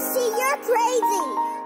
see you're crazy.